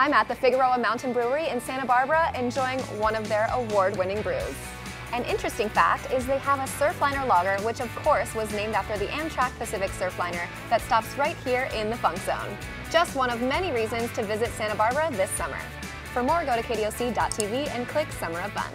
I'm at the Figueroa Mountain Brewery in Santa Barbara enjoying one of their award-winning brews. An interesting fact is they have a Surfliner lager, which of course was named after the Amtrak Pacific Surfliner that stops right here in the Funk Zone. Just one of many reasons to visit Santa Barbara this summer. For more, go to KDOC.TV and click Summer of Fun.